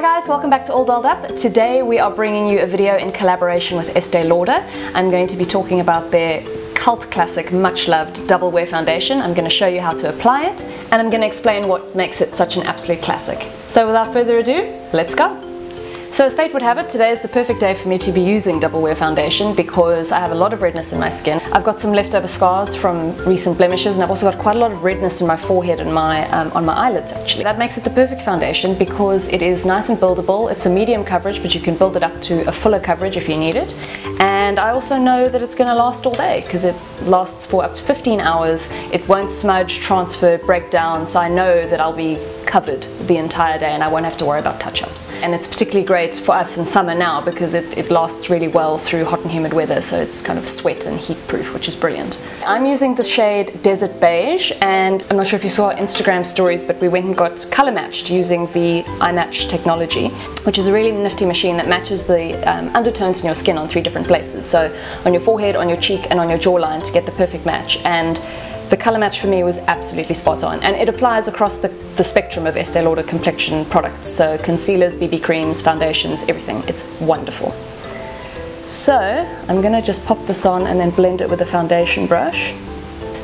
welcome back to All Dolled Up. Today we are bringing you a video in collaboration with Estee Lauder. I'm going to be talking about their cult classic, much loved Double Wear Foundation. I'm going to show you how to apply it and I'm going to explain what makes it such an absolute classic. So without further ado, let's go. So as fate would have it, today is the perfect day for me to be using Double Wear Foundation because I have a lot of redness in my skin. I've got some leftover scars from recent blemishes and I've also got quite a lot of redness in my forehead and my um, on my eyelids actually. That makes it the perfect foundation because it is nice and buildable. It's a medium coverage but you can build it up to a fuller coverage if you need it. And I also know that it's going to last all day because it lasts for up to 15 hours. It won't smudge, transfer, break down so I know that I'll be covered the entire day and I won't have to worry about touch-ups. And it's particularly great for us in summer now because it, it lasts really well through hot and humid weather so it's kind of sweat and heat proof which is brilliant. I'm using the shade Desert Beige and I'm not sure if you saw our Instagram stories but we went and got color matched using the iMatch technology which is a really nifty machine that matches the um, undertones in your skin on three different places. So on your forehead, on your cheek and on your jawline to get the perfect match. And the color match for me was absolutely spot on and it applies across the, the spectrum of Estee Lauder complexion products. So concealers, BB creams, foundations, everything. It's wonderful. So I'm gonna just pop this on and then blend it with a foundation brush.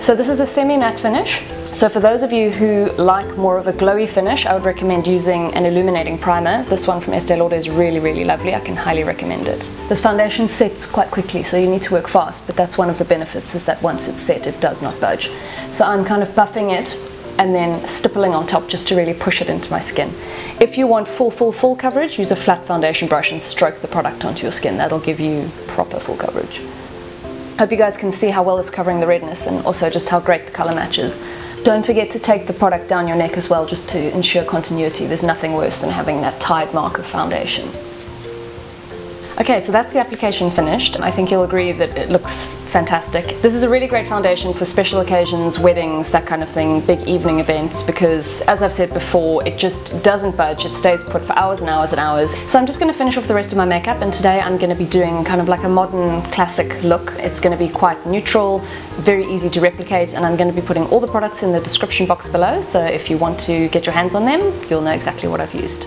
So this is a semi-matte finish so for those of you who like more of a glowy finish, I would recommend using an illuminating primer. This one from Estee Lauder is really, really lovely. I can highly recommend it. This foundation sets quite quickly, so you need to work fast, but that's one of the benefits is that once it's set, it does not budge. So I'm kind of buffing it and then stippling on top just to really push it into my skin. If you want full, full, full coverage, use a flat foundation brush and stroke the product onto your skin. That'll give you proper full coverage. Hope you guys can see how well it's covering the redness and also just how great the color matches. Don't forget to take the product down your neck as well just to ensure continuity. There's nothing worse than having that tide mark of foundation. Okay, so that's the application finished. I think you'll agree that it looks fantastic. This is a really great foundation for special occasions, weddings, that kind of thing, big evening events, because as I've said before, it just doesn't budge. It stays put for hours and hours and hours. So I'm just gonna finish off the rest of my makeup, and today I'm gonna be doing kind of like a modern classic look. It's gonna be quite neutral, very easy to replicate, and I'm gonna be putting all the products in the description box below, so if you want to get your hands on them, you'll know exactly what I've used.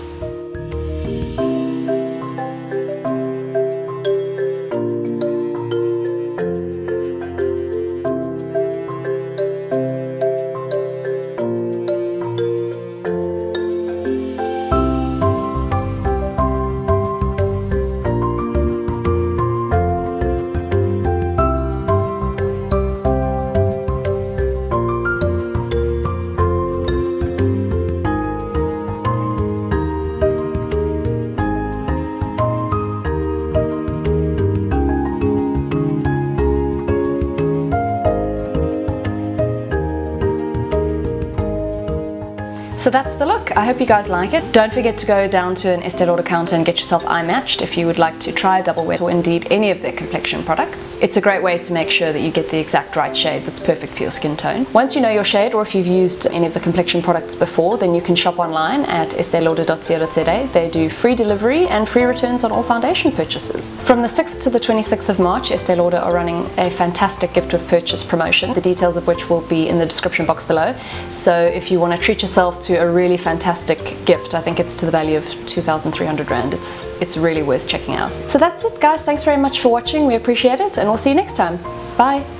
So that's the look. I hope you guys like it. Don't forget to go down to an Estee Lauder counter and get yourself eye matched if you would like to try Double Wear or indeed any of their complexion products. It's a great way to make sure that you get the exact right shade that's perfect for your skin tone. Once you know your shade or if you've used any of the complexion products before, then you can shop online at esteelauder.co.za. They do free delivery and free returns on all foundation purchases. From the 6th to the 26th of March, Estee Lauder are running a fantastic gift with purchase promotion, the details of which will be in the description box below. So if you want to treat yourself a really fantastic gift. I think it's to the value of 2,300 Rand. It's, it's really worth checking out. So that's it guys. Thanks very much for watching. We appreciate it and we'll see you next time. Bye.